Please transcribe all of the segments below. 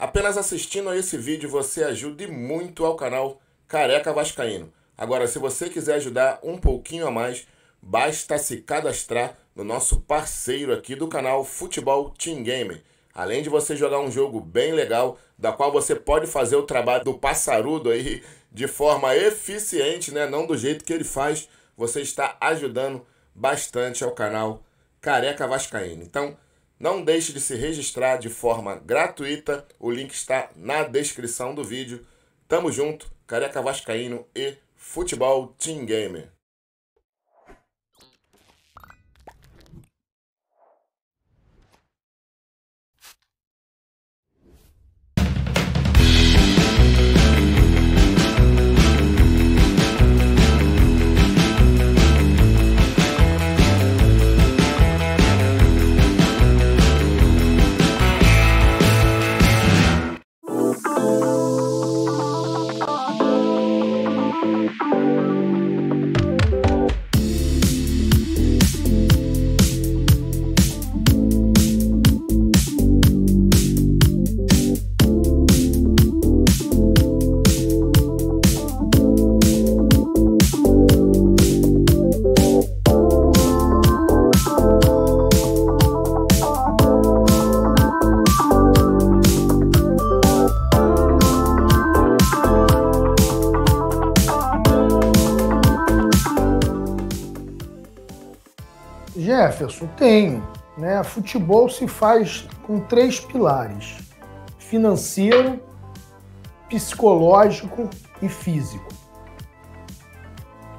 Apenas assistindo a esse vídeo você ajude muito ao canal Careca Vascaíno. Agora, se você quiser ajudar um pouquinho a mais, basta se cadastrar no nosso parceiro aqui do canal Futebol Team Gamer. Além de você jogar um jogo bem legal, da qual você pode fazer o trabalho do passarudo aí de forma eficiente, né? Não do jeito que ele faz, você está ajudando bastante ao canal Careca Vascaíno. Então, não deixe de se registrar de forma gratuita. O link está na descrição do vídeo. Tamo junto, Careca Vascaíno e Futebol Team Gamer. Jefferson, tenho. Né? Futebol se faz com três pilares: financeiro, psicológico e físico.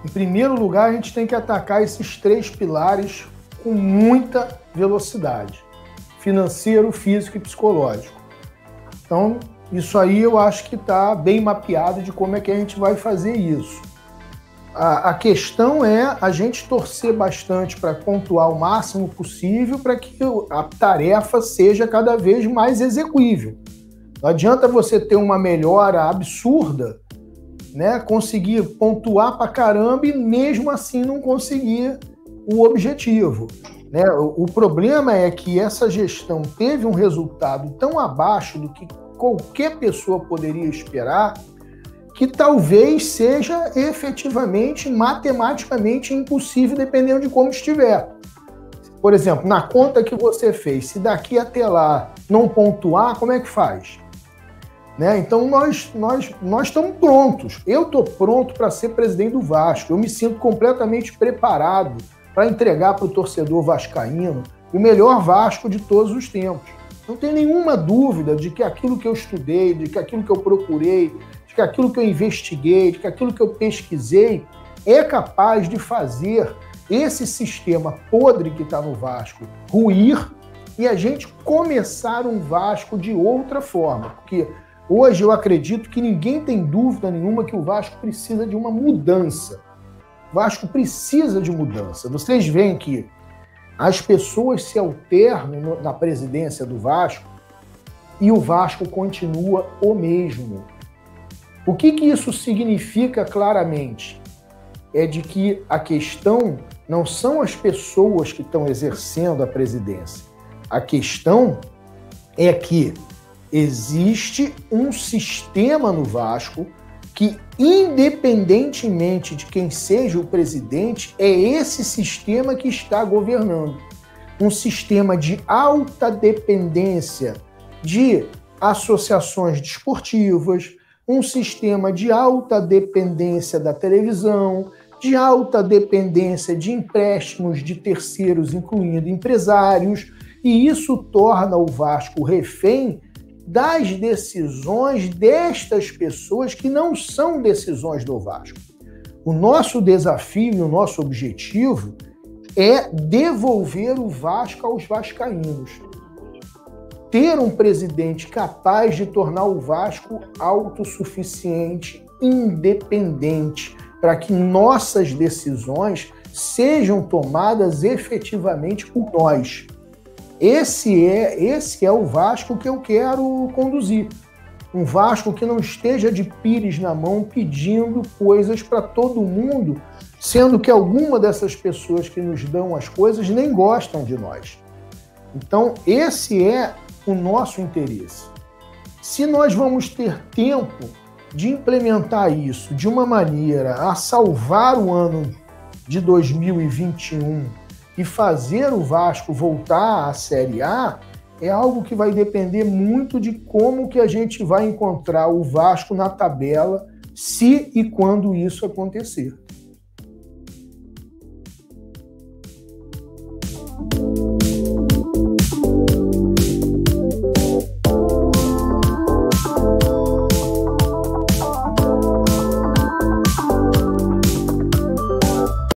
Em primeiro lugar, a gente tem que atacar esses três pilares com muita velocidade: financeiro, físico e psicológico. Então, isso aí eu acho que está bem mapeado de como é que a gente vai fazer isso. A, a questão é a gente torcer bastante para pontuar o máximo possível para que a tarefa seja cada vez mais execuível. Não adianta você ter uma melhora absurda, né, conseguir pontuar para caramba e mesmo assim não conseguir o objetivo. Né? O, o problema é que essa gestão teve um resultado tão abaixo do que qualquer pessoa poderia esperar que talvez seja efetivamente matematicamente impossível dependendo de como estiver. Por exemplo, na conta que você fez, se daqui até lá não pontuar, como é que faz? Né? Então nós, nós, nós estamos prontos. Eu estou pronto para ser presidente do Vasco. Eu me sinto completamente preparado para entregar para o torcedor vascaíno o melhor Vasco de todos os tempos. Não tem nenhuma dúvida de que aquilo que eu estudei, de que aquilo que eu procurei, de que aquilo que eu investiguei, de que aquilo que eu pesquisei é capaz de fazer esse sistema podre que está no Vasco ruir e a gente começar um Vasco de outra forma. Porque hoje eu acredito que ninguém tem dúvida nenhuma que o Vasco precisa de uma mudança. O Vasco precisa de mudança. Vocês veem que as pessoas se alternam na presidência do Vasco e o Vasco continua o mesmo. O que, que isso significa claramente? É de que a questão não são as pessoas que estão exercendo a presidência. A questão é que existe um sistema no Vasco que, independentemente de quem seja o presidente, é esse sistema que está governando. Um sistema de alta dependência de associações desportivas, um sistema de alta dependência da televisão, de alta dependência de empréstimos de terceiros, incluindo empresários, e isso torna o Vasco refém das decisões destas pessoas que não são decisões do Vasco. O nosso desafio e o nosso objetivo é devolver o Vasco aos vascaínos ter um presidente capaz de tornar o Vasco autossuficiente, independente, para que nossas decisões sejam tomadas efetivamente por nós. Esse é, esse é o Vasco que eu quero conduzir. Um Vasco que não esteja de pires na mão pedindo coisas para todo mundo, sendo que alguma dessas pessoas que nos dão as coisas nem gostam de nós. Então, esse é o nosso interesse. Se nós vamos ter tempo de implementar isso de uma maneira a salvar o ano de 2021 e fazer o Vasco voltar à Série A, é algo que vai depender muito de como que a gente vai encontrar o Vasco na tabela, se e quando isso acontecer.